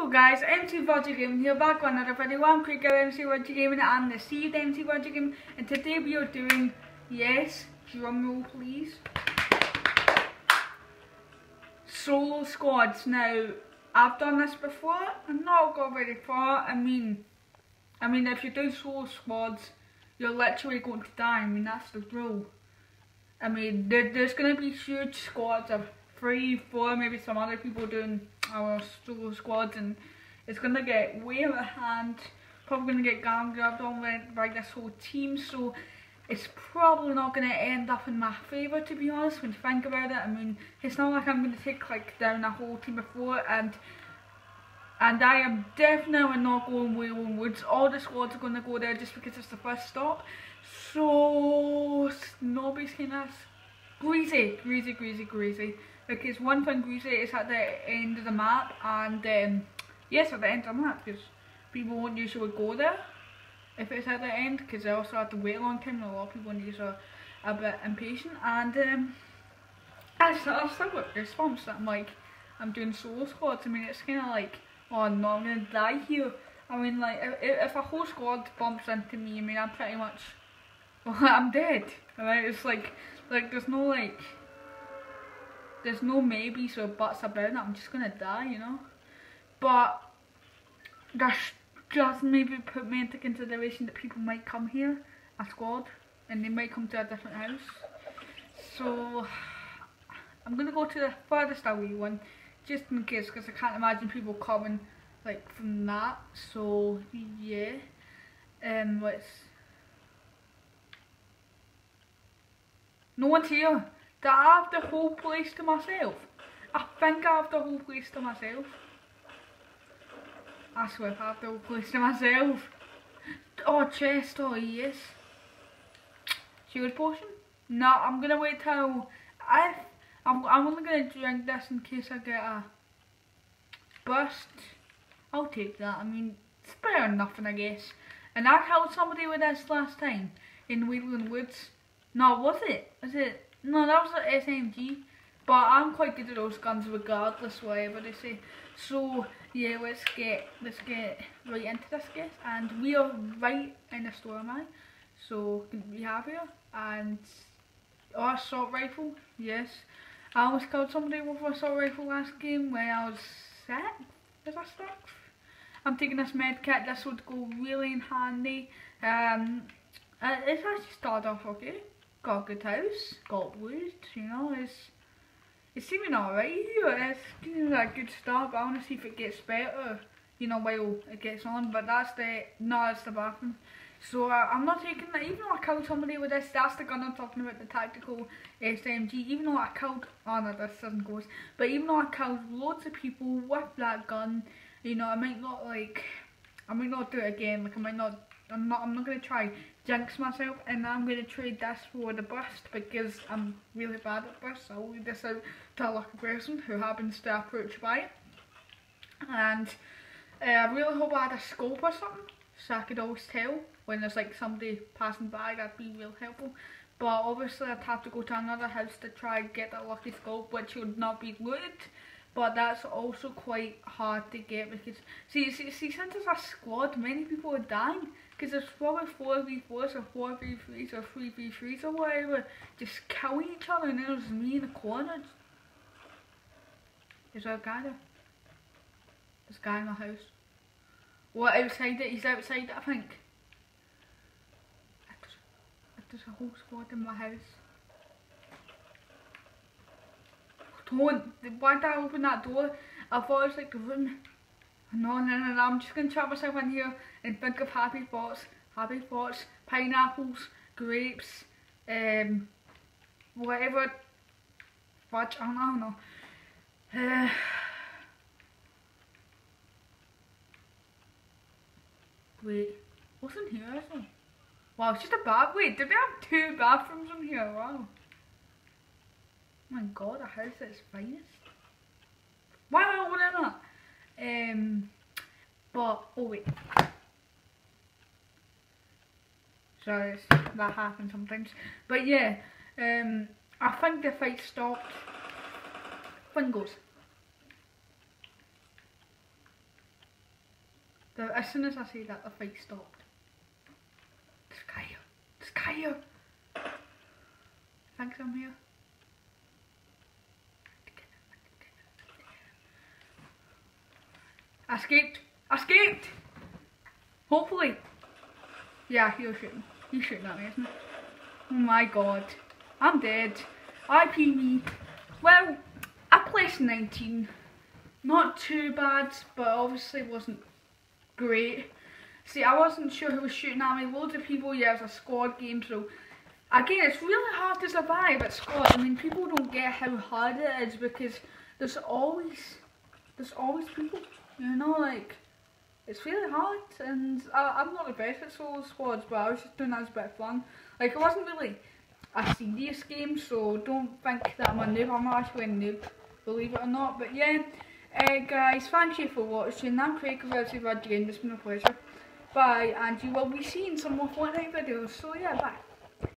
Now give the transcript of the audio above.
Hello guys, MC Roger Gaming here back with another video. I'm Craig MC Roger Gaming and the Seed MC Roger Gaming and today we are doing, yes, drum roll please, solo squads. Now, I've done this before, I've not got very far, I mean, I mean if you do solo squads, you're literally going to die, I mean that's the rule. I mean, there, there's going to be huge squads of three, four, maybe some other people doing our solo squads and it's to get way out of hand. Probably to get gang grabbed on by, by this whole team so it's probably not to end up in my favour to be honest when you think about it. I mean, it's not like I'm to take like down a whole team before and and I am definitely not going Wailing Woods. All the squads are going to go there just because it's the first stop. So, Snobby's kind of greasy, greasy, greasy, greasy. Because one thing greasy is at the end of the map and um, yes at the end of the map because people won't usually go there if it's at the end because they also have to wait a long time and a lot of people usually are a bit impatient and um, I still, I still got goosebumps that I'm like I'm doing solo squads. I mean it's kind of like oh no I'm gonna die here. I mean like if, if a whole squad bumps into me I mean I'm pretty much well I'm dead right? It's like like there's no like there's no maybes or buts about it. I'm just gonna die, you know. But that just maybe put me into consideration that people might come here, a squad, and they might come to a different house. So I'm gonna go to the furthest away one, just in case, because I can't imagine people coming like from that. So yeah, um, let's. No one's here. I have the whole place to myself? I think I have the whole place to myself. I swear I have the whole place to myself. Oh, chest, oh yes. Shield potion? No, I'm gonna wait till I. I'm, I'm only gonna drink this in case I get a burst. I'll take that. I mean, it's better than nothing, I guess. And I killed somebody with this last time in Wailing Woods. No, was it? Was it? No, that was an SMG. But I'm quite good at those guns regardless whatever they say. So yeah, let's get let's get right into this guys. And we are right in the store now. So we have here and oh assault rifle, yes. I almost killed somebody with an assault rifle last game when I was six. Is that six? I'm taking this med kit, this would go really in handy. Um, uh, it's actually started off okay got a good house, got wood, you know, it's it's seeming alright here, it's know, a good start, but I want to see if it gets better, you know, while it gets on, but that's the, no, that's the bathroom. So uh, I'm not taking that, even though I killed somebody with this, that's the gun I'm talking about, the tactical SMG, even though I killed, oh no, this doesn't go, but even though I killed loads of people with that gun, you know, I might not like, I might not do it again, like I might not I'm not I'm not gonna try jinx myself and I'm gonna trade this for the burst because I'm really bad at burst. I'll leave this out to a lucky person who happens to approach by it. And uh, I really hope I had a scope or something so I could always tell when there's like somebody passing by that'd be real helpful. But obviously I'd have to go to another house to try and get that lucky scope which would not be looted but that's also quite hard to get because see see, see since it's a squad. Many people are dying because there's probably 4v4s or 4v3s or 3v3s or whatever just killing each other and then there's me in the corner is there a guy there? there's a guy in the house. What outside it? he's outside it I think. There's a whole squad in my house Why did I open that door? I thought it was like the room. No, no, no, no. I'm just to trap myself in here and think of happy thoughts. Happy thoughts. Pineapples, grapes, um, whatever. Fudge, I don't know. Uh, wait, what's in here? Wow, it's just a bath. Wait, did we have two bathrooms in here? Wow. Oh my god, a house at its finest. Wow, whatever. Um, but, oh wait. Sorry, that happens sometimes. But yeah, um, I think the fight stopped. Fingers. The, as soon as I say that, the fight stopped. This guy here. This I'm here. I escaped. I escaped! Hopefully. Yeah, he'll shoot me. He's shooting at me, isn't he? Oh my god. I'm dead. IPV. Well, I placed 19. Not too bad, but obviously wasn't great. See, I wasn't sure who was shooting at me. Loads of people, yeah, it was a squad game, so again, it's really hard to survive at squad. I mean, people don't get how hard it is because there's always, there's always people, you know, like, it's really hard, and I, am not the best at solo squads, but I was just doing that as a bit of fun. Like, it wasn't really a serious game, so don't think that I'm a noob. I'm actually a noob, believe it or not. But yeah, uh, guys, thank you for watching. I'm Craig Aggressive again. It's been a pleasure. Bye, and you will be seeing some more Fortnite videos. So yeah, bye.